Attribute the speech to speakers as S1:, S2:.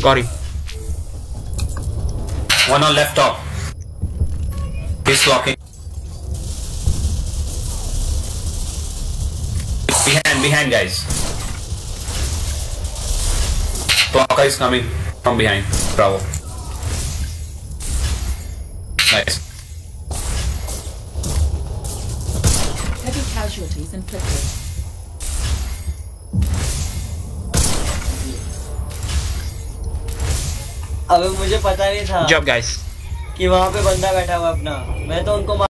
S1: Got him.
S2: One on left top. He's blocking. Behind, behind, guys. Blocker is coming from behind. Bravo. Nice.
S3: Heavy casualties inflicted.
S4: अबे मुझे पता नहीं था
S1: जब guys.
S4: कि वहाँ पे बंदा बैठा हुआ अपना मैं तो उनको